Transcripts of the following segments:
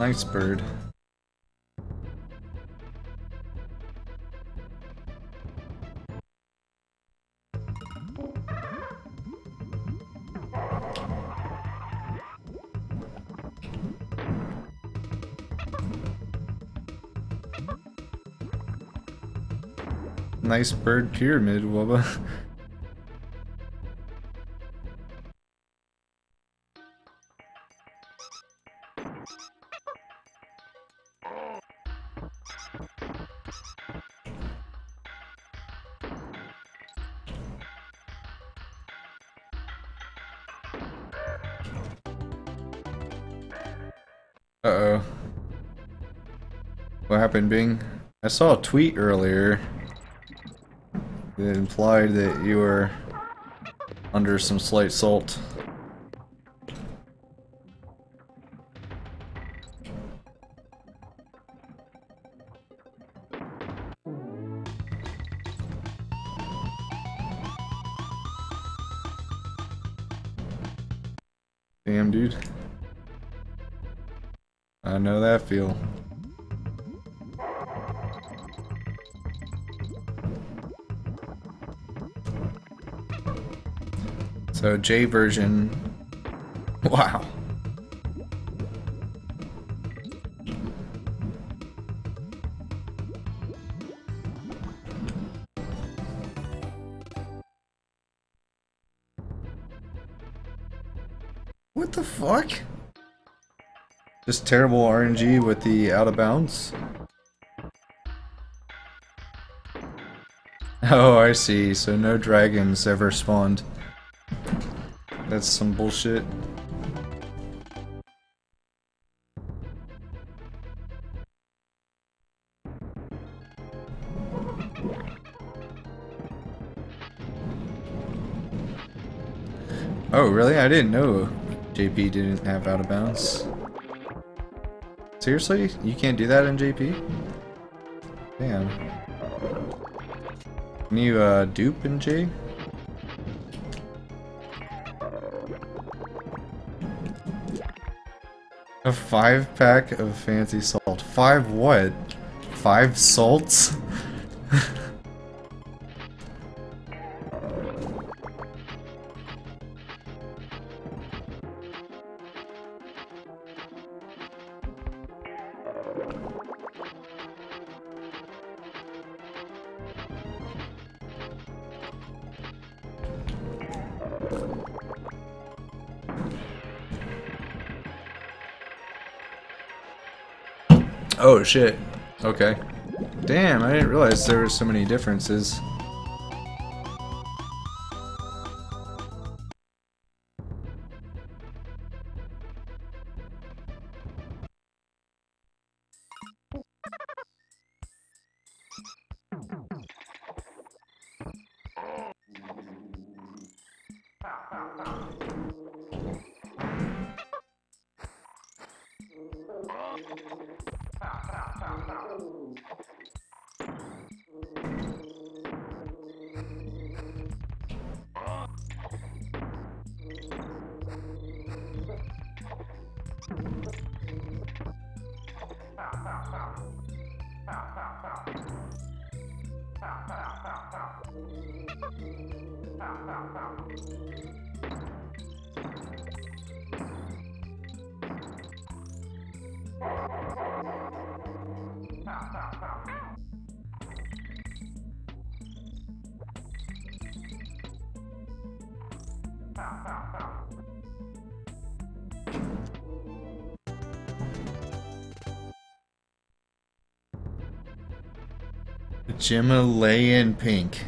Nice bird. Nice bird pyramid, Wubba. happened, Bing? I saw a tweet earlier that implied that you were under some slight salt. Damn, dude. I know that feel. So J version. Wow. What the fuck? Just terrible RNG with the out of bounds? Oh, I see. So no dragons ever spawned. That's some bullshit. Oh, really? I didn't know JP didn't have out of bounds. Seriously? You can't do that in JP? Damn. Can you uh, dupe in J? A five pack of fancy salt. Five what? Five salts? Oh shit. Okay. Damn, I didn't realize there were so many differences. Himalayan pink.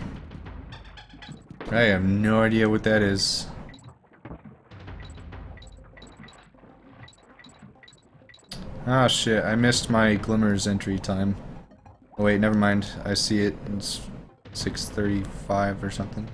I have no idea what that is. Ah oh, shit, I missed my Glimmer's entry time. Oh wait, never mind. I see it. It's 6.35 or something.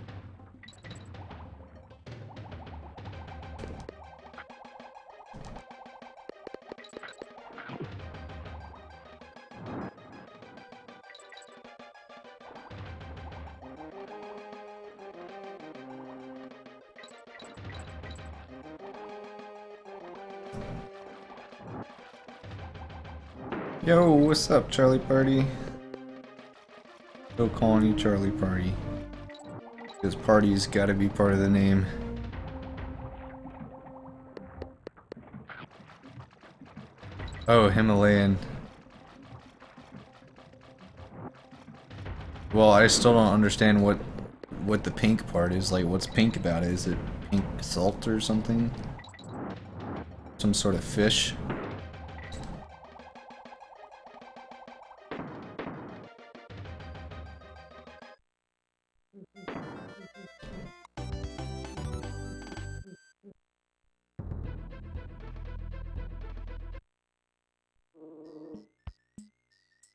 What's up, Charlie Party? Still calling you Charlie Party. Because party's gotta be part of the name. Oh, Himalayan. Well, I still don't understand what what the pink part is. Like, what's pink about it? Is it pink salt or something? Some sort of fish?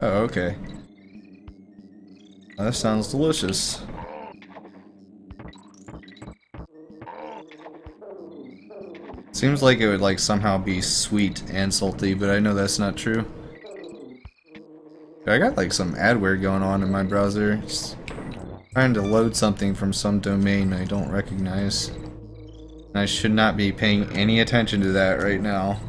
Oh, okay. That sounds delicious. Seems like it would like somehow be sweet and salty, but I know that's not true. I got like some adware going on in my browser. Just trying to load something from some domain I don't recognize. I should not be paying any attention to that right now.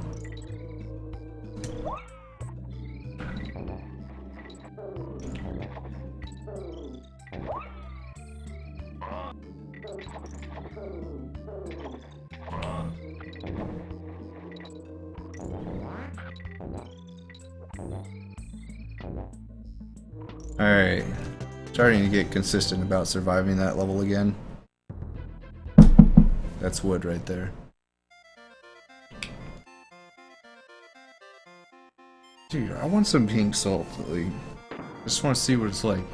Get consistent about surviving that level again. That's wood right there. Dude, I want some pink salt. Like, I just want to see what it's like.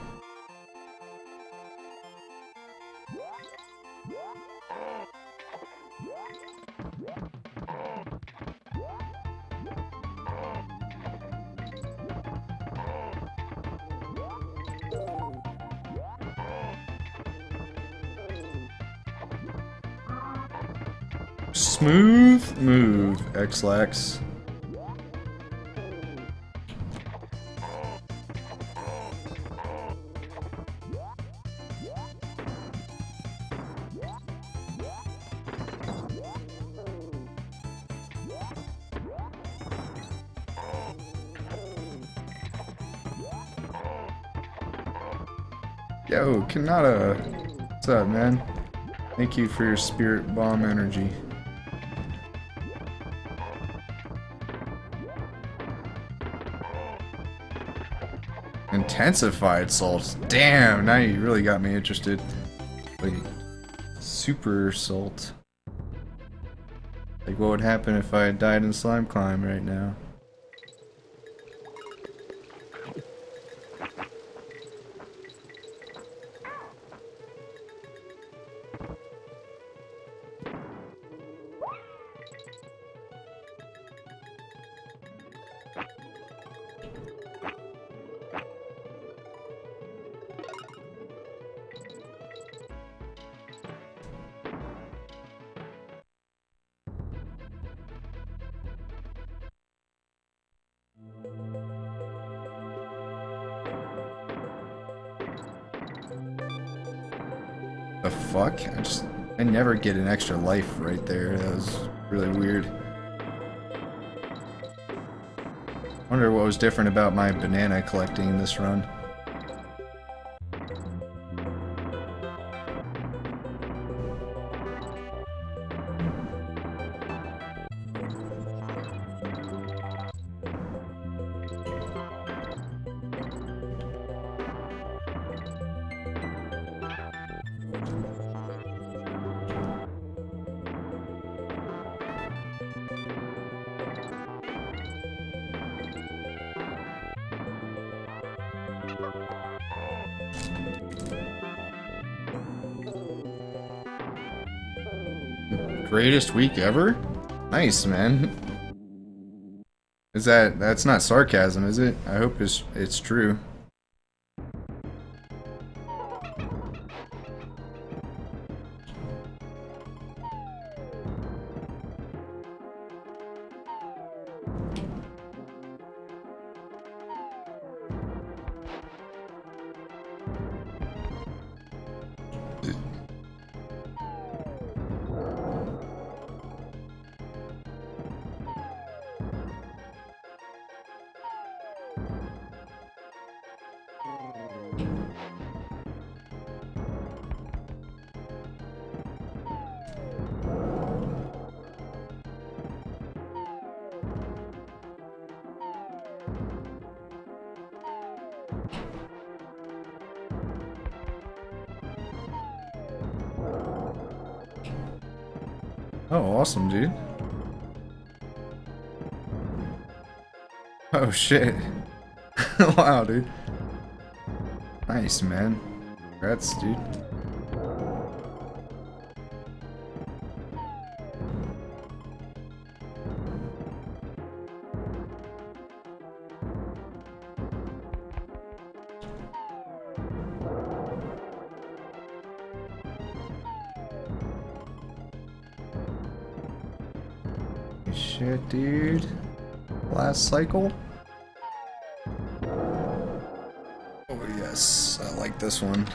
Move, X-Lax. Yo, Kanata. What's up, man? Thank you for your spirit bomb energy. Intensified salt. Damn, now you really got me interested. Wait, super salt. Like what would happen if I died in slime climb right now? I just... I never get an extra life right there. That was really weird. wonder what was different about my banana collecting this run. Greatest week ever? Nice, man. Is that that's not sarcasm, is it? I hope it's it's true. Awesome, dude. Oh, shit. wow, dude. Nice, man. Congrats, dude. Shit, dude. Last cycle? Oh, yes. I like this one.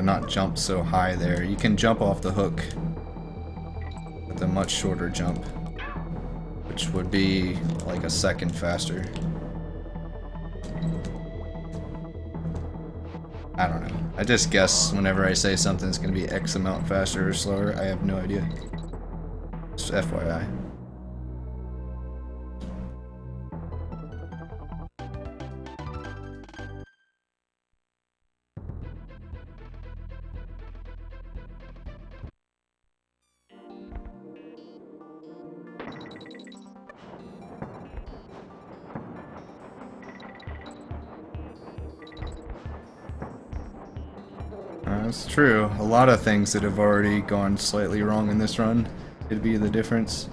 To not jump so high there. You can jump off the hook with a much shorter jump, which would be like a second faster. I don't know. I just guess whenever I say something's gonna be X amount faster or slower. I have no idea. Just FYI. True. A lot of things that have already gone slightly wrong in this run could be the difference.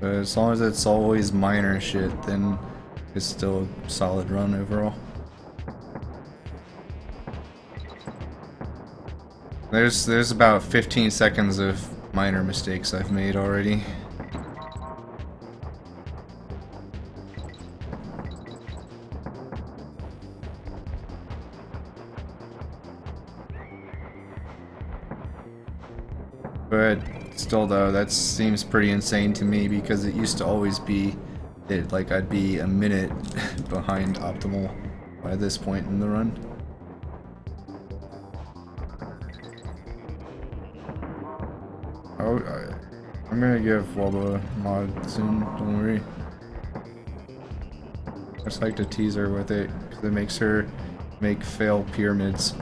But as long as it's always minor shit, then it's still a solid run overall. There's there's about 15 seconds of minor mistakes I've made already. Still though, that seems pretty insane to me because it used to always be that like I'd be a minute behind optimal by this point in the run. Oh, I, I'm gonna give Wobba a mod soon, don't worry. I just like to tease her with it because it makes her make fail pyramids.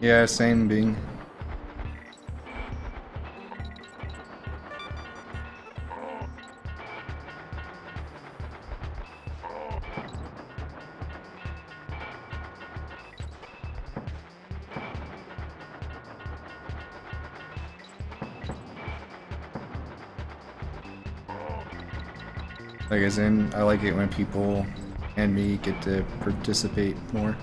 Yeah, same being. Like as in, I like it when people and me get to participate more.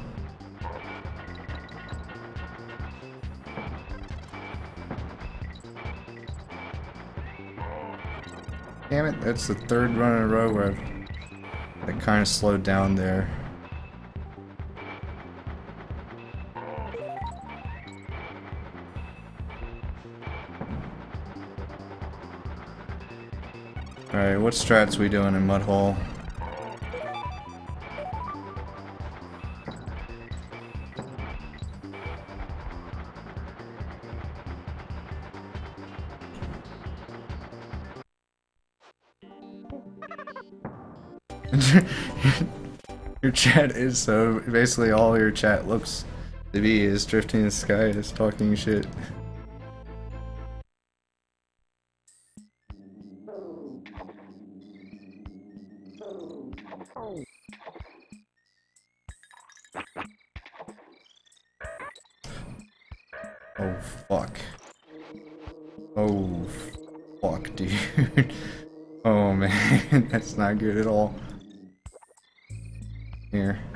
Damn it, that's the third run in a row where I kind of slowed down there. Alright, what strats we doing in Mudhole? Chat is so basically all your chat looks to be is drifting in the sky is talking shit. Oh fuck. Oh fuck dude. Oh man, that's not good at all. Here.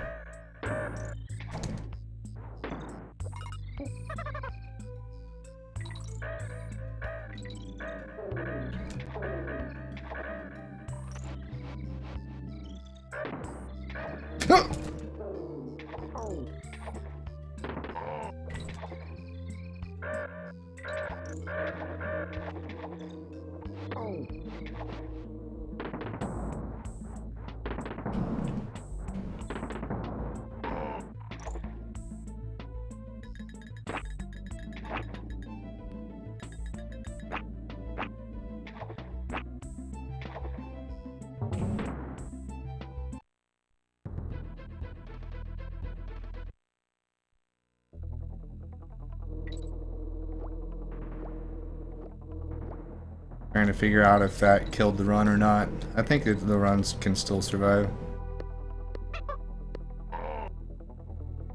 Trying to figure out if that killed the run or not. I think that the runs can still survive.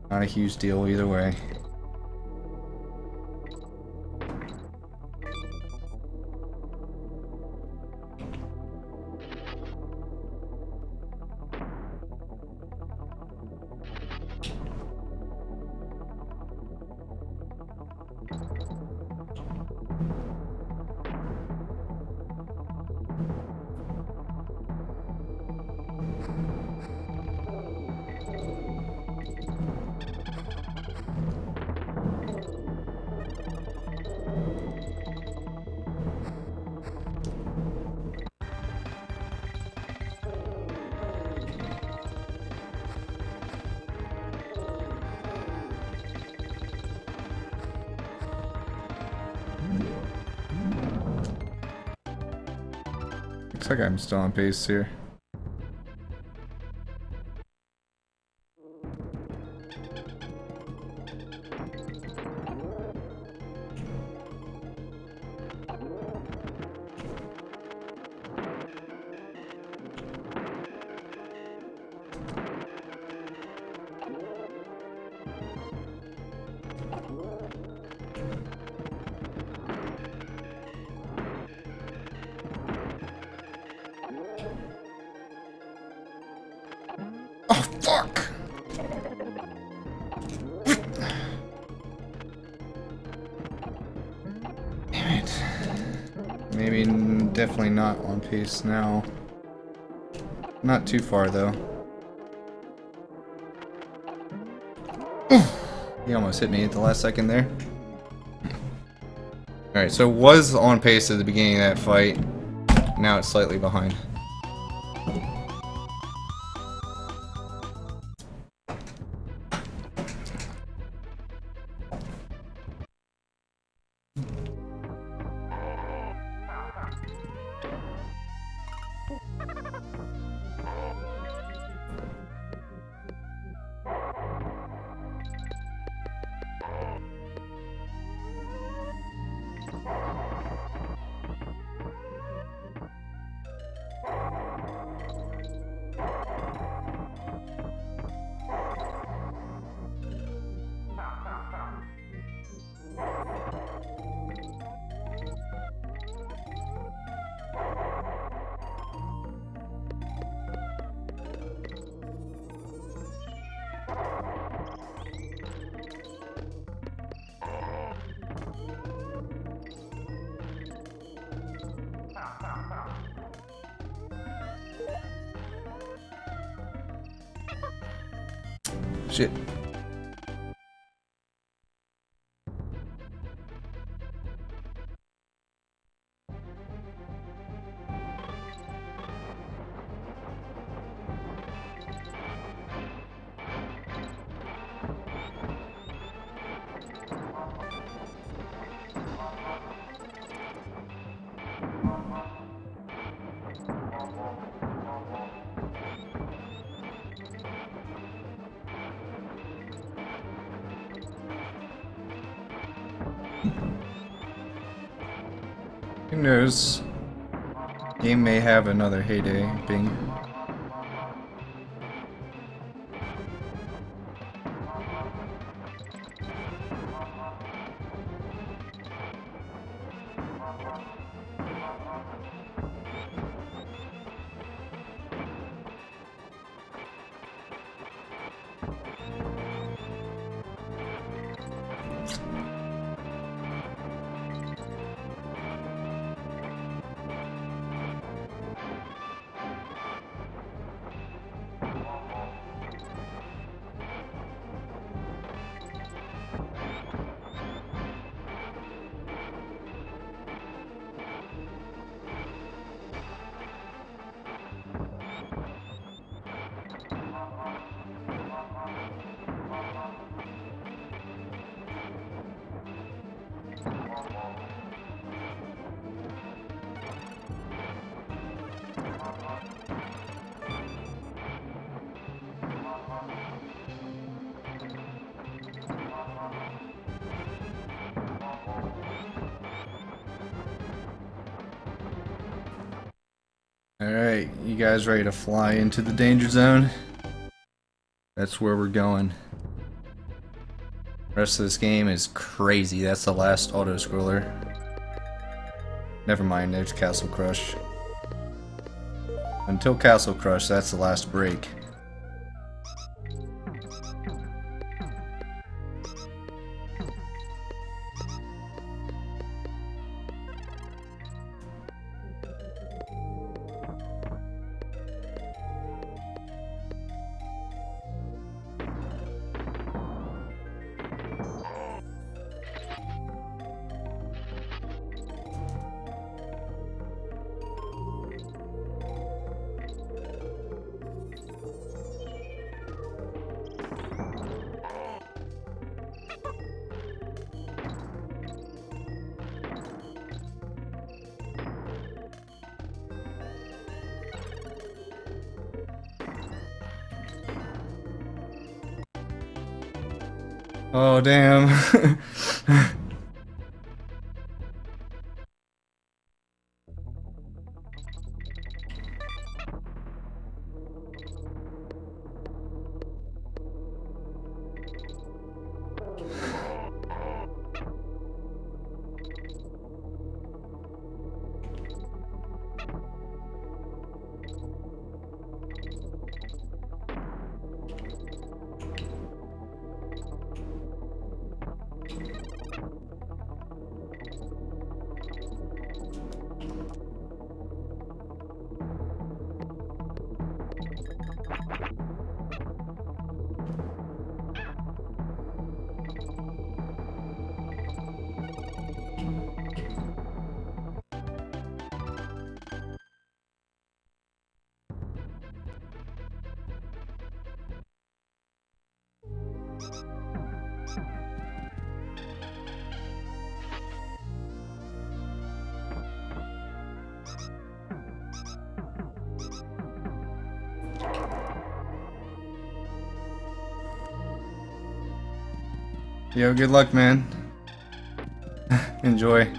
Not a huge deal either way. I'm still on pace here. Definitely not on pace now. Not too far, though. he almost hit me at the last second there. Alright, so was on pace at the beginning of that fight. Now it's slightly behind. Shit. Who? Game may have another heyday, Bing. Alright, you guys ready to fly into the danger zone? That's where we're going. rest of this game is crazy. That's the last auto-scroller. Never mind, there's Castle Crush. Until Castle Crush, that's the last break. Oh, Yo, good luck, man. Enjoy.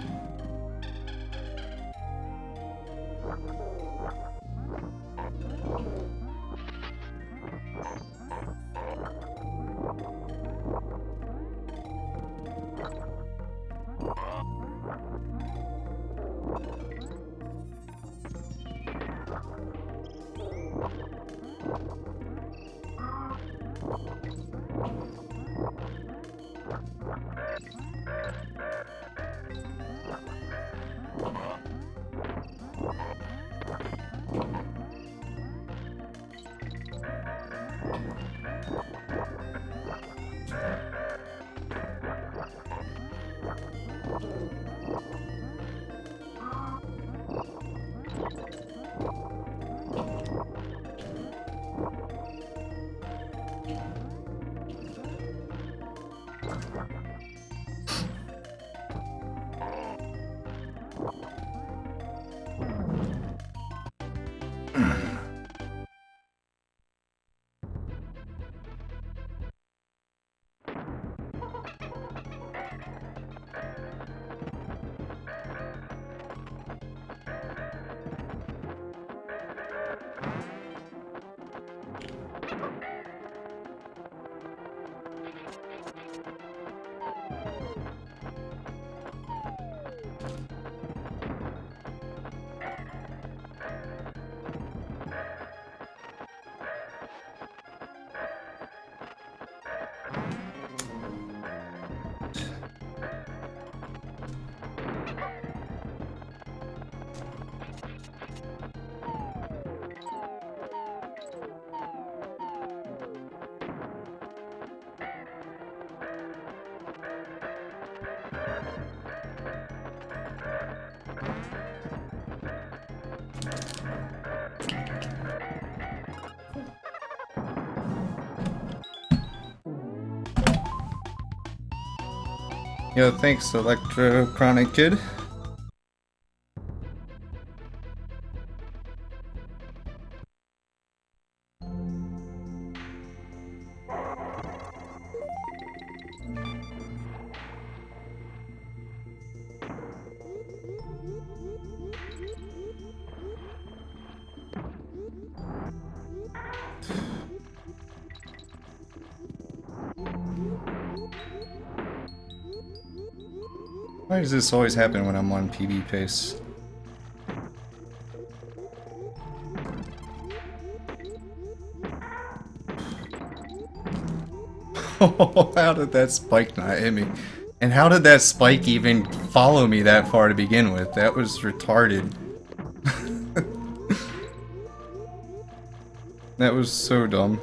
Yo, thanks, Electrochronic Kid. Does this always happen when I'm on PB pace? how did that spike not hit me? And how did that spike even follow me that far to begin with? That was retarded. that was so dumb.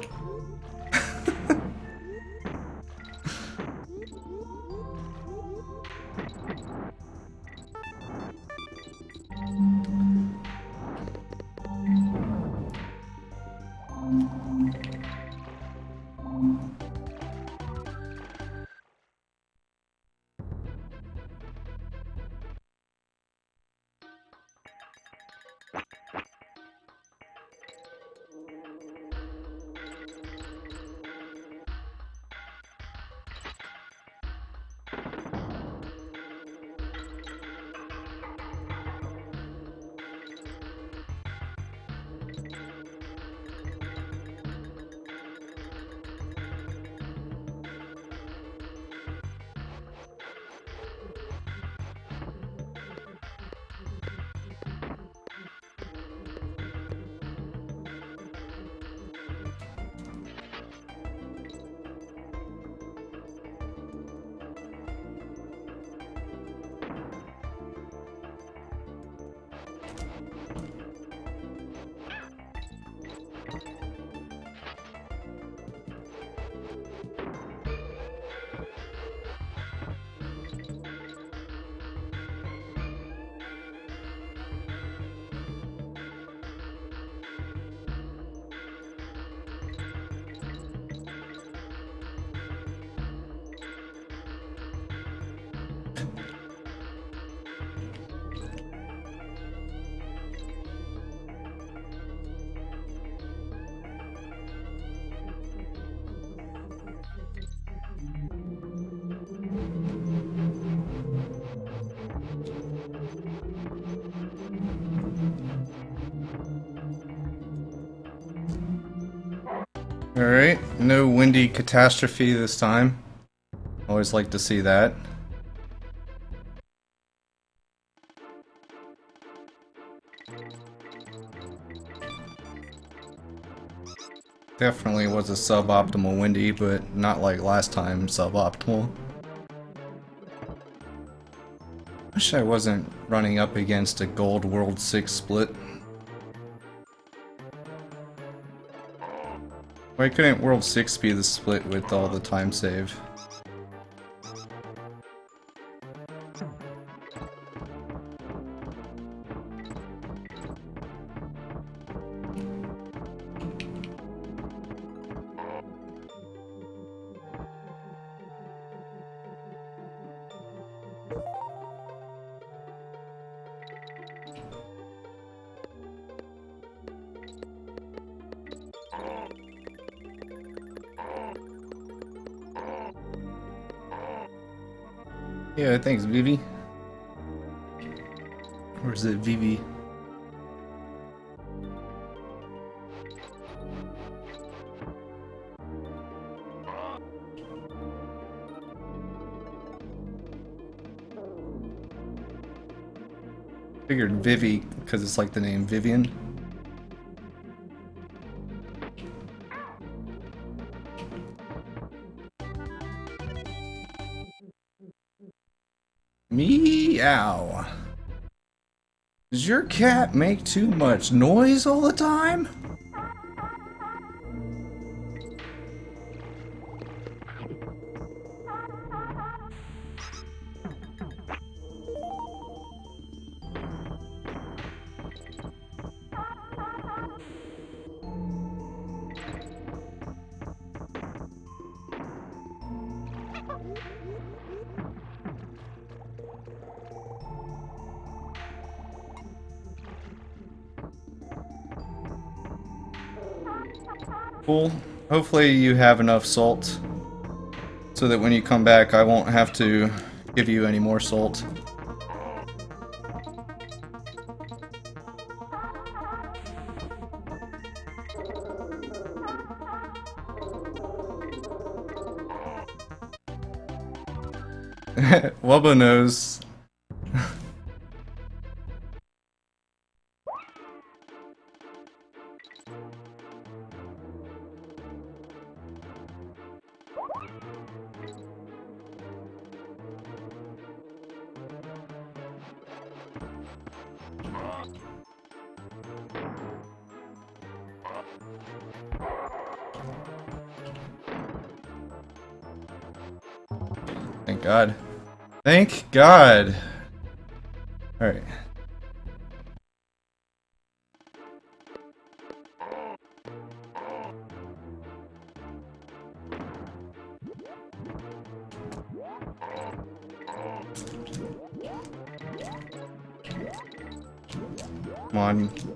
Alright, no windy catastrophe this time. Always like to see that. Definitely was a suboptimal windy, but not like last time suboptimal. Wish I wasn't running up against a gold World 6 split. Why couldn't World 6 be the split with all the time save? Thanks, Vivi. Or is it Vivi? Figured Vivi because it's like the name Vivian. Does your cat make too much noise all the time? Hopefully you have enough salt so that when you come back I won't have to give you any more salt. Wubba knows. God. Alright. Come on.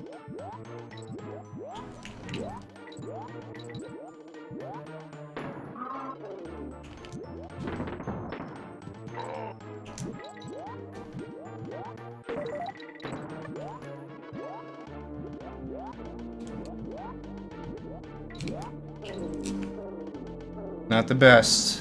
Not the best.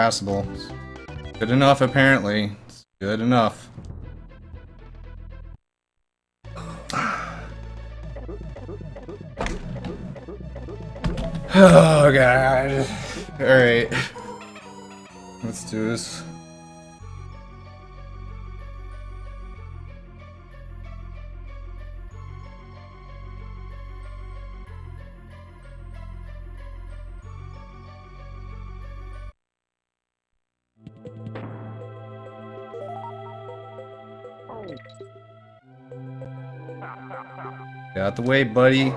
Passable. Good enough, apparently. It's good enough. Oh god. Alright. Let's do this. Get out the way, buddy.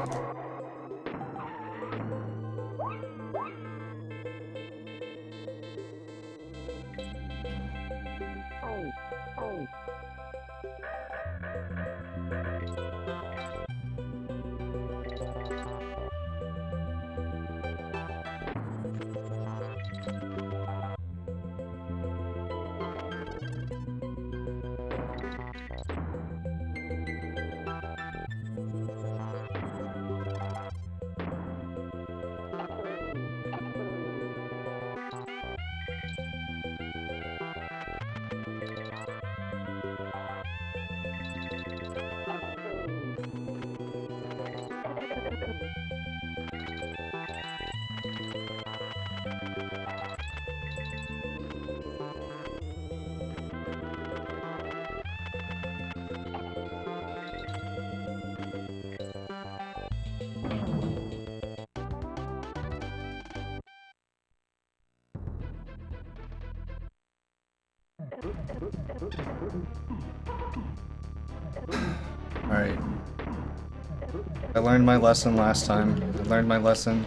Learned my lesson last time. I learned my lesson.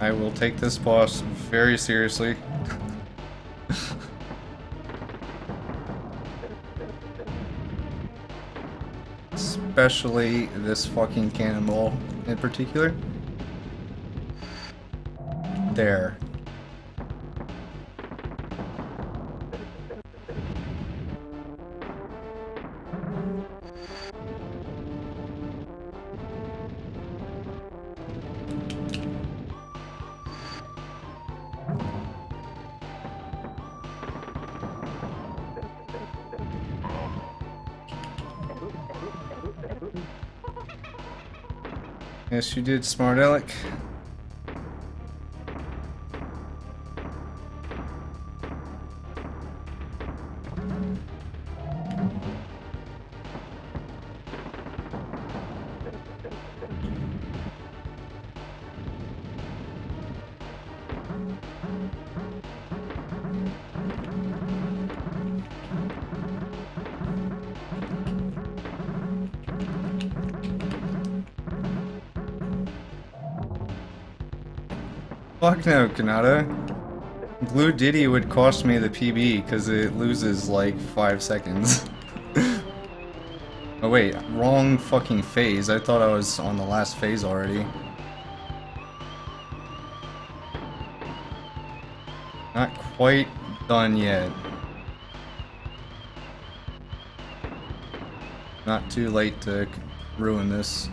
I will take this boss very seriously. Especially this fucking cannonball in particular. There. Yes, you did, smart Alec. No, Kanata. Blue Diddy would cost me the PB because it loses like five seconds. oh wait, wrong fucking phase. I thought I was on the last phase already. Not quite done yet. Not too late to ruin this.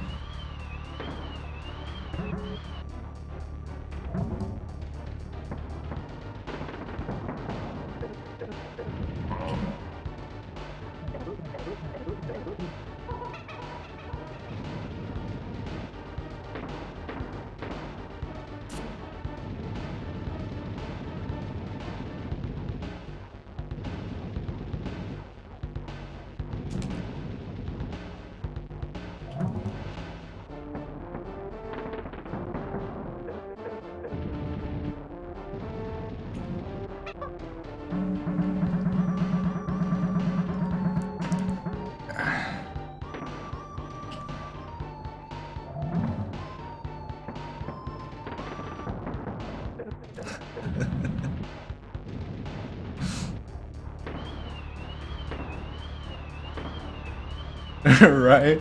right?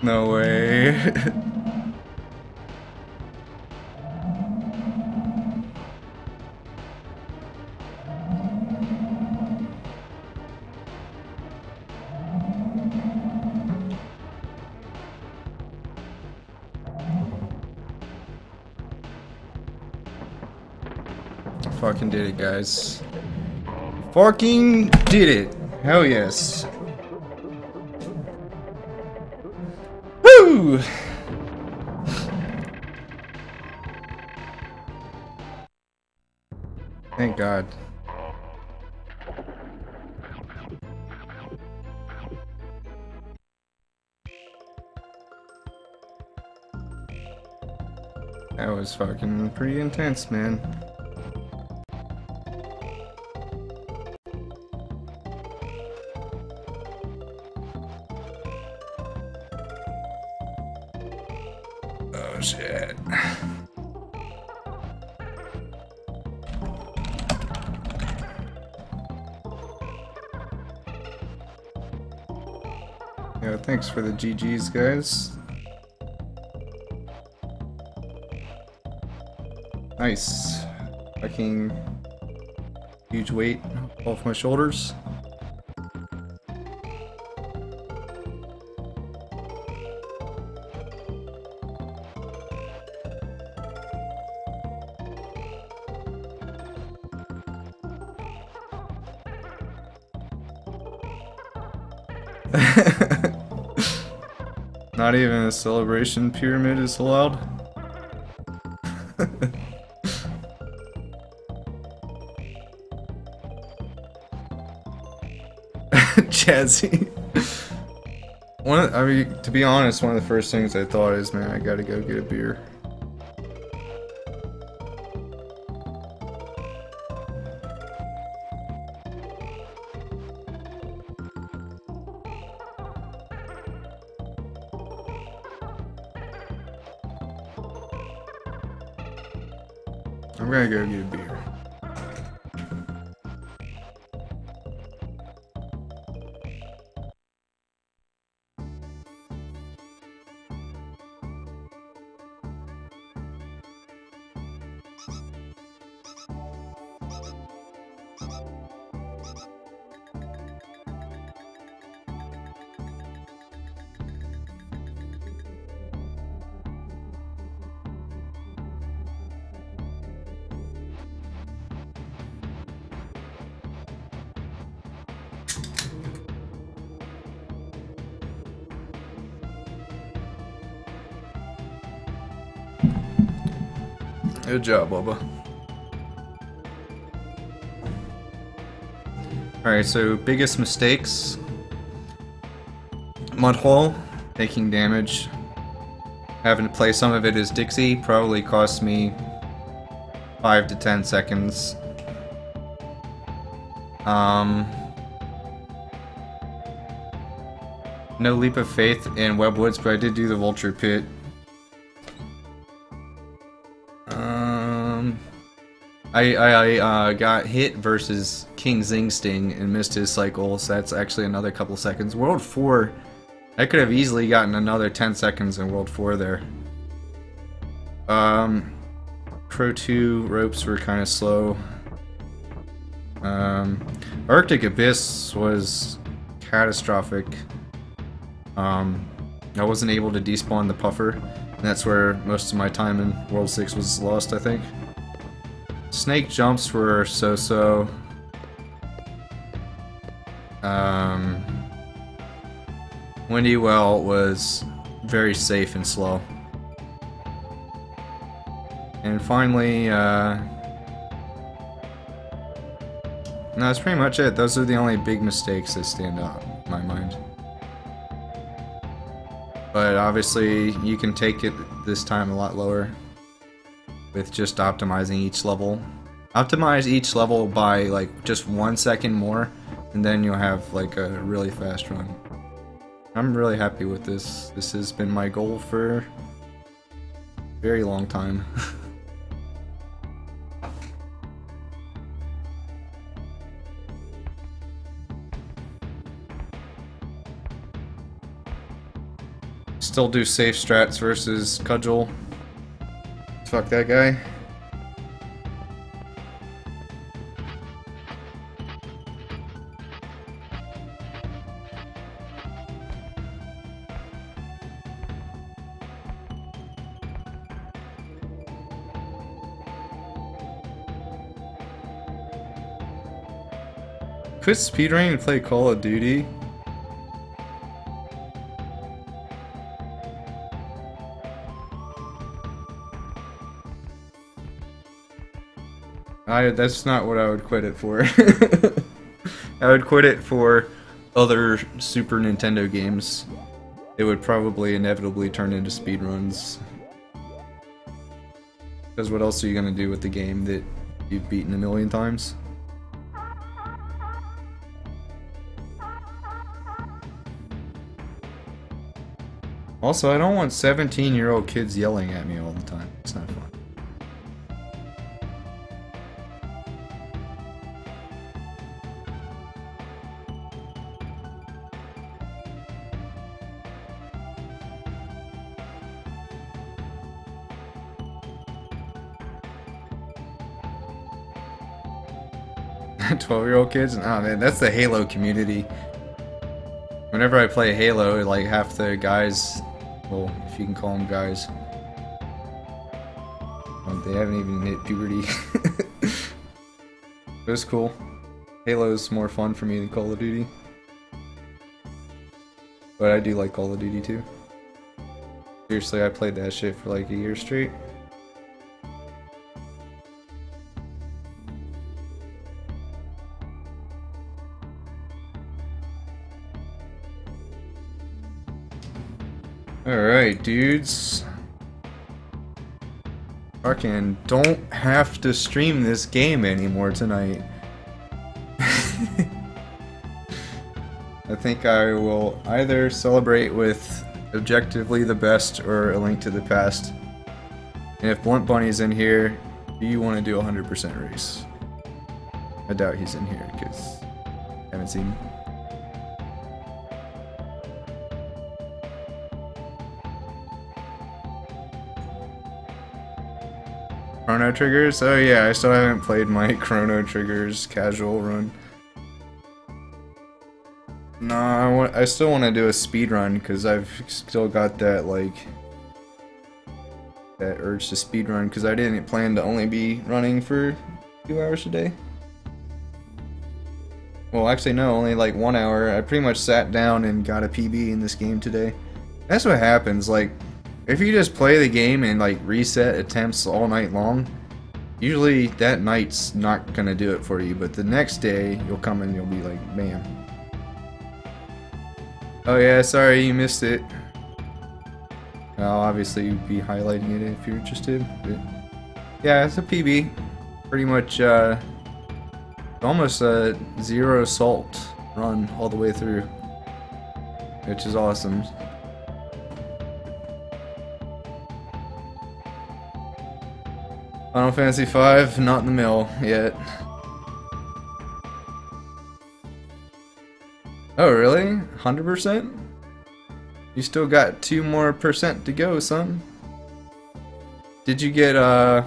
no way. Fucking did it, guys. Fucking did it. Hell yes. Woo! Thank God. That was fucking pretty intense, man. For the GG's, guys. Nice. Fucking huge weight off my shoulders. Celebration pyramid is allowed. Jazzy. One, of, I mean, to be honest, one of the first things I thought is, man, I gotta go get a beer. I'm gonna go get a beer. Good job, Bubba. Alright, so biggest mistakes. Mudhole, taking damage. Having to play some of it as Dixie probably cost me 5 to 10 seconds. Um, no leap of faith in Webwoods, but I did do the Vulture Pit I, I uh, got hit versus King Zing Sting and missed his cycle, so that's actually another couple seconds. World 4, I could have easily gotten another 10 seconds in World 4 there. Um, Pro 2 ropes were kind of slow. Um, Arctic Abyss was catastrophic. Um, I wasn't able to despawn the puffer, and that's where most of my time in World 6 was lost, I think. Snake jumps were so-so. Um, Windy Well was very safe and slow. And finally, uh, no, that's pretty much it. Those are the only big mistakes that stand out in my mind. But obviously, you can take it this time a lot lower with just optimizing each level. Optimize each level by like just one second more and then you'll have like a really fast run. I'm really happy with this. This has been my goal for a very long time. Still do safe strats versus Kudgel. Fuck that guy. Quit speedrunning and play Call of Duty? I that's not what I would quit it for. I would quit it for other Super Nintendo games. It would probably inevitably turn into speedruns. Because what else are you gonna do with the game that you've beaten a million times? Also, I don't want 17 year old kids yelling at me all the time. It's not fun. 12 year old kids? And oh man, that's the Halo community. Whenever I play Halo, like half the guys, well, if you can call them guys, well, they haven't even hit puberty. it was cool. Halo's more fun for me than Call of Duty. But I do like Call of Duty too. Seriously, I played that shit for like a year straight. Dudes. Fucking don't have to stream this game anymore tonight. I think I will either celebrate with objectively the best or a link to the past. And if Blunt Bunny's in here, Do you want to do a 100% race? I doubt he's in here because I haven't seen him. Chrono Triggers? Oh yeah, I still haven't played my Chrono Triggers casual run. No, I, want, I still want to do a speed run because I've still got that like that urge to speed run because I didn't plan to only be running for two hours a day. Well, actually no, only like one hour. I pretty much sat down and got a PB in this game today. That's what happens. Like if you just play the game and like reset attempts all night long, usually that night's not gonna do it for you, but the next day you'll come and you'll be like, bam. Oh yeah, sorry you missed it. I'll obviously be highlighting it if you're interested. Yeah, it's a PB. Pretty much uh, almost a zero salt run all the way through, which is awesome. Final Fantasy V, not in the mill yet. Oh, really? 100%? You still got two more percent to go, son. Did you get, uh...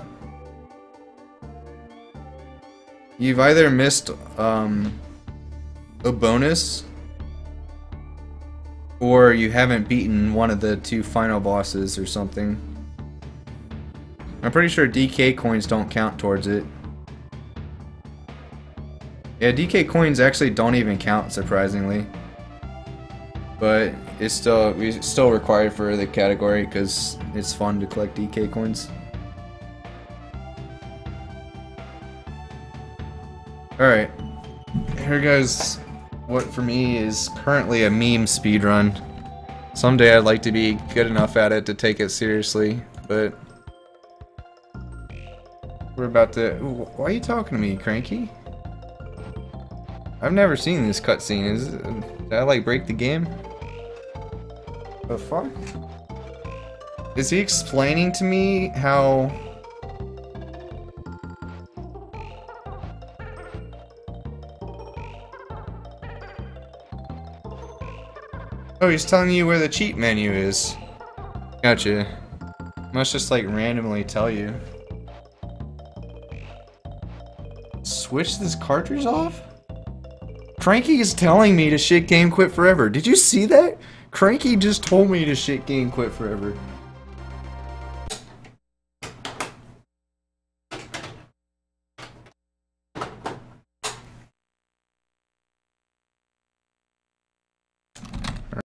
You've either missed, um... A bonus... Or you haven't beaten one of the two final bosses or something. I'm pretty sure DK coins don't count towards it. Yeah, DK coins actually don't even count, surprisingly. But it's still we still required for the category because it's fun to collect DK coins. Alright. Here goes what for me is currently a meme speedrun. Someday I'd like to be good enough at it to take it seriously, but we're about to... Why are you talking to me, Cranky? I've never seen this cutscene. Is did I like break the game? The fuck? Is he explaining to me how... Oh, he's telling you where the cheat menu is. Gotcha. Must just like randomly tell you. Switch this cartridge off? Cranky is telling me to shit game quit forever. Did you see that? Cranky just told me to shit game quit forever.